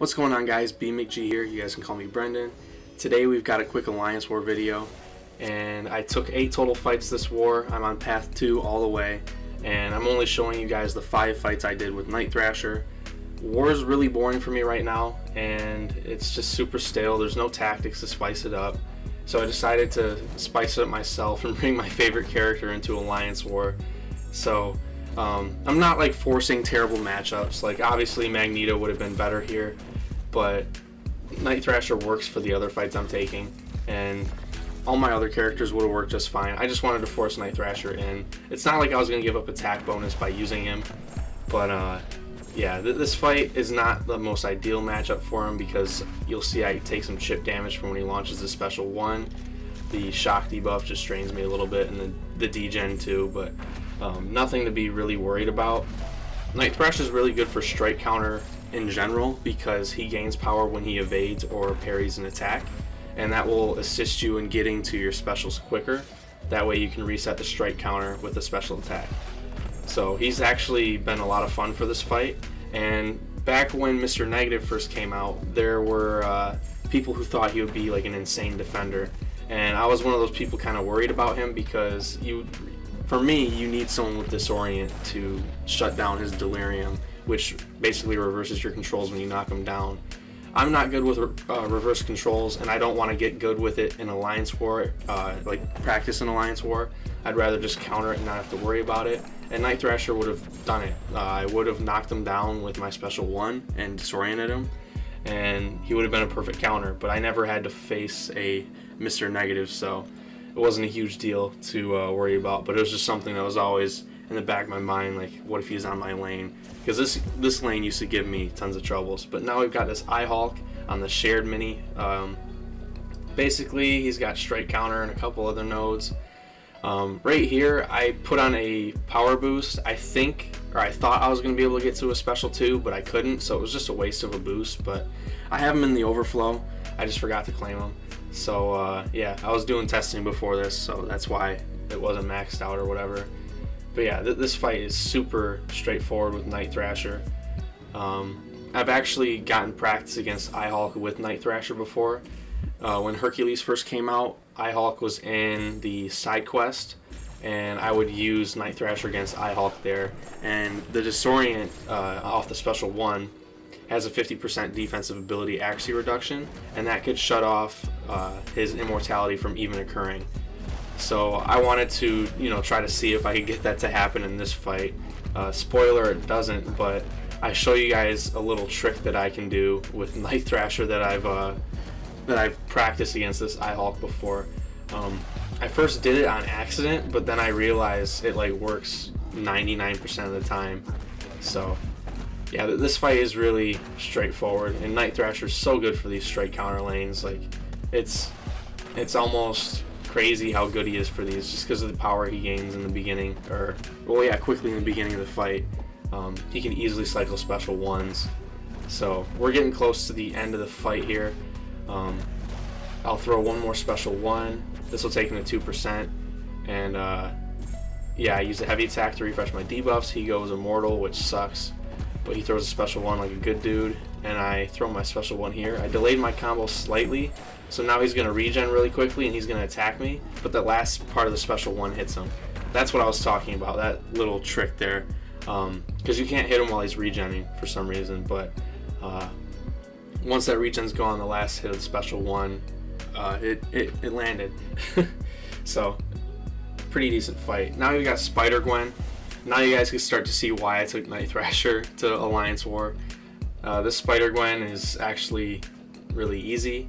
What's going on guys, B McG here, you guys can call me Brendan. Today we've got a quick Alliance War video and I took 8 total fights this war, I'm on path 2 all the way and I'm only showing you guys the 5 fights I did with Night Thrasher. War is really boring for me right now and it's just super stale, there's no tactics to spice it up. So I decided to spice it up myself and bring my favorite character into Alliance War. So um, I'm not like forcing terrible matchups. Like obviously Magneto would have been better here, but Night Thrasher works for the other fights I'm taking, and all my other characters would have worked just fine. I just wanted to force Night Thrasher in. It's not like I was going to give up attack bonus by using him, but uh, yeah, th this fight is not the most ideal matchup for him because you'll see I take some chip damage from when he launches the special one. The shock debuff just strains me a little bit, and the, the degen too, but um, nothing to be really worried about. Night Thrasher is really good for strike counter in general because he gains power when he evades or parries an attack and that will assist you in getting to your specials quicker. That way you can reset the strike counter with a special attack. So he's actually been a lot of fun for this fight and back when Mr. Negative first came out there were uh, people who thought he would be like an insane defender and I was one of those people kind of worried about him because you for me, you need someone with Disorient to shut down his Delirium, which basically reverses your controls when you knock them down. I'm not good with uh, reverse controls, and I don't want to get good with it in Alliance War, uh, like practice in Alliance War. I'd rather just counter it and not have to worry about it. And Night Thrasher would have done it. Uh, I would have knocked him down with my special one and disoriented him, and he would have been a perfect counter. But I never had to face a Mr. Negative, so it wasn't a huge deal to uh, worry about, but it was just something that was always in the back of my mind, like, what if he's on my lane? Because this this lane used to give me tons of troubles, but now we've got this Eyehawk on the shared mini. Um, basically, he's got strike counter and a couple other nodes. Um, right here, I put on a power boost. I think, or I thought I was going to be able to get to a special two, but I couldn't, so it was just a waste of a boost. But I have him in the overflow. I just forgot to claim him. So uh, yeah, I was doing testing before this, so that's why it wasn't maxed out or whatever. But yeah, th this fight is super straightforward with Night Thrasher. Um, I've actually gotten practice against Eyehawk with Night Thrasher before. Uh, when Hercules first came out, Eyehawk was in the side quest, and I would use Night Thrasher against Eyehawk there. And the Disorient uh, off the special one has a 50% defensive ability accuracy reduction, and that could shut off uh, his immortality from even occurring. So I wanted to, you know, try to see if I could get that to happen in this fight. Uh, spoiler, it doesn't, but I show you guys a little trick that I can do with Night Thrasher that I've uh, that I've practiced against this Eyehawk before. Um, I first did it on accident, but then I realized it like works 99% of the time. So yeah, this fight is really straightforward, and Night Thrasher is so good for these strike counter lanes. Like, it's it's almost crazy how good he is for these, just because of the power he gains in the beginning, or well, yeah, quickly in the beginning of the fight. Um, he can easily cycle special ones. So we're getting close to the end of the fight here. Um, I'll throw one more special one. This will take him to two percent, and uh, yeah, I use a heavy attack to refresh my debuffs. He goes immortal, which sucks but he throws a special one like a good dude, and I throw my special one here. I delayed my combo slightly, so now he's going to regen really quickly and he's going to attack me, but the last part of the special one hits him. That's what I was talking about, that little trick there, because um, you can't hit him while he's regenning for some reason, but uh, once that regen's gone, the last hit of the special one, uh, it, it, it landed. so, pretty decent fight. Now we got Spider-Gwen now you guys can start to see why I took Night Thrasher to Alliance War. Uh, this Spider-Gwen is actually really easy.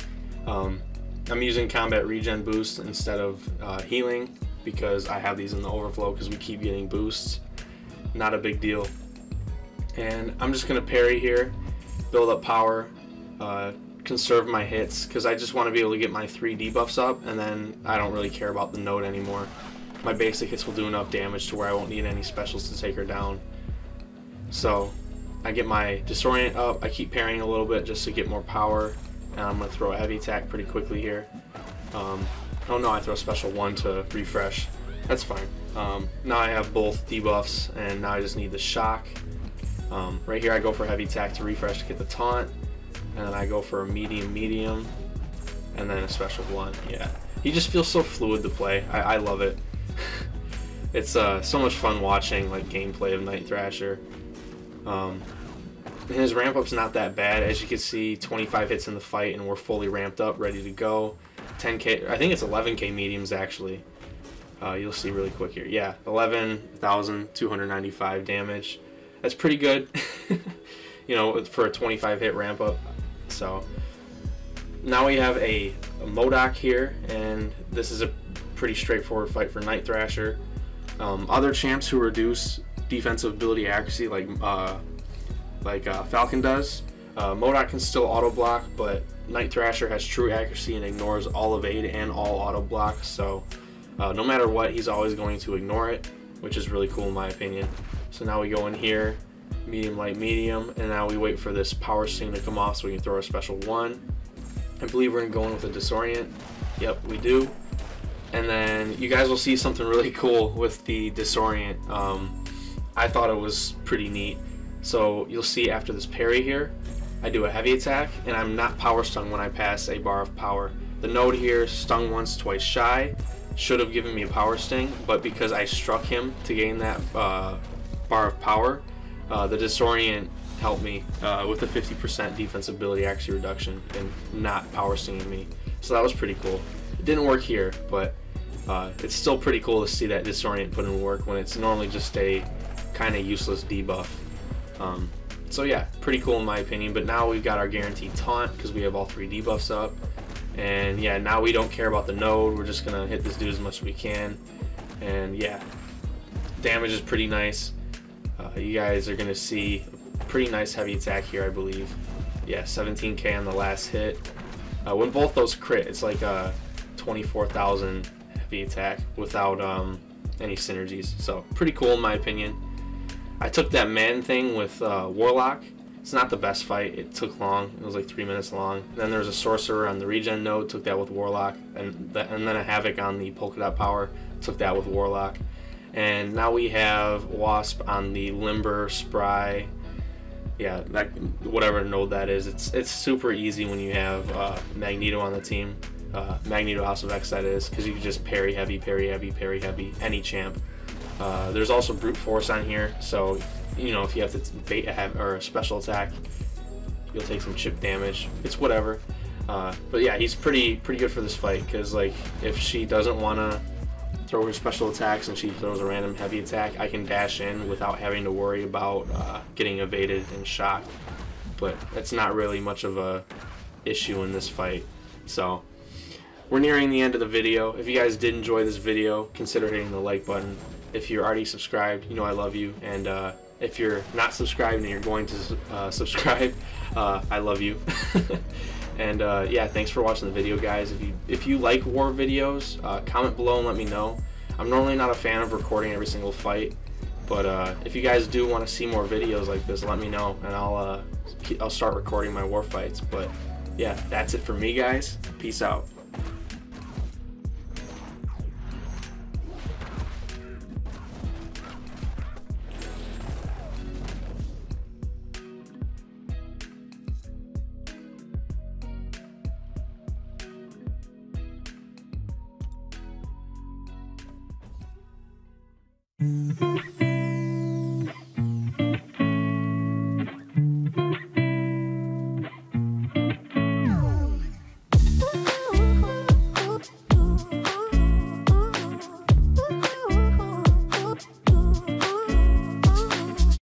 Um, I'm using combat regen boost instead of uh, healing because I have these in the overflow because we keep getting boosts. Not a big deal. And I'm just going to parry here, build up power, uh, conserve my hits because I just want to be able to get my three debuffs up and then I don't really care about the node anymore my basic hits will do enough damage to where I won't need any specials to take her down. So I get my disorient up, I keep parrying a little bit just to get more power, and I'm going to throw a heavy attack pretty quickly here. Um, oh no, I throw a special one to refresh. That's fine. Um, now I have both debuffs, and now I just need the shock. Um, right here I go for heavy attack to refresh to get the taunt. and then I go for a medium medium, and then a special one. Yeah, he just feels so fluid to play. I, I love it. It's uh, so much fun watching like gameplay of Night Thrasher. Um, his ramp up's not that bad. As you can see, 25 hits in the fight, and we're fully ramped up, ready to go. 10k, I think it's 11k mediums actually. Uh, you'll see really quick here. Yeah, 11,295 damage. That's pretty good, you know, for a 25 hit ramp up. So now we have a, a MODOK here, and this is a pretty straightforward fight for Night Thrasher. Um, other champs who reduce defensive ability accuracy, like uh, like uh, Falcon does, uh, MODOK can still auto block, but Night Thrasher has true accuracy and ignores all evade and all auto block. So uh, no matter what, he's always going to ignore it, which is really cool in my opinion. So now we go in here, medium, light, medium, and now we wait for this power sting to come off so we can throw a special one. I believe we're going to go in with a disorient. Yep, we do. And then you guys will see something really cool with the disorient. Um, I thought it was pretty neat. So you'll see after this parry here, I do a heavy attack, and I'm not power stung when I pass a bar of power. The node here, stung once, twice shy, should have given me a power sting, but because I struck him to gain that uh, bar of power, uh, the disorient helped me uh, with a 50% defense ability accuracy reduction and not power stinging me. So that was pretty cool. It didn't work here, but uh, it's still pretty cool to see that disorient put in work when it's normally just a kind of useless debuff. Um, so yeah, pretty cool in my opinion. But now we've got our guaranteed taunt because we have all three debuffs up. And yeah, now we don't care about the node. We're just gonna hit this dude as much as we can. And yeah, damage is pretty nice. Uh, you guys are gonna see a pretty nice heavy attack here, I believe. Yeah, 17k on the last hit. Uh, when both those crit, it's like a 24,000 heavy attack without um, any synergies. So pretty cool in my opinion. I took that man thing with uh, Warlock. It's not the best fight. It took long. It was like three minutes long. Then there was a sorcerer on the regen node. Took that with Warlock, and and then a havoc on the polka dot power. Took that with Warlock, and now we have Wasp on the limber spry. Yeah, that whatever node that is. It's it's super easy when you have uh, Magneto on the team. Uh, Magneto House of X that is, because you can just parry heavy, parry heavy, parry heavy, any champ. Uh, there's also brute force on here, so you know if you have to bait a or a special attack, you'll take some chip damage. It's whatever. Uh, but yeah, he's pretty pretty good for this fight because like if she doesn't want to throw her special attacks and she throws a random heavy attack, I can dash in without having to worry about uh, getting evaded and shocked. But that's not really much of a issue in this fight. So we're nearing the end of the video. If you guys did enjoy this video, consider hitting the like button if you're already subscribed, you know I love you. And uh, if you're not subscribed and you're going to uh, subscribe, uh, I love you. and uh, yeah, thanks for watching the video, guys. If you if you like war videos, uh, comment below and let me know. I'm normally not a fan of recording every single fight, but uh, if you guys do want to see more videos like this, let me know, and I'll I'll start recording my war fights. But yeah, that's it for me, guys. Peace out. Mm-hmm.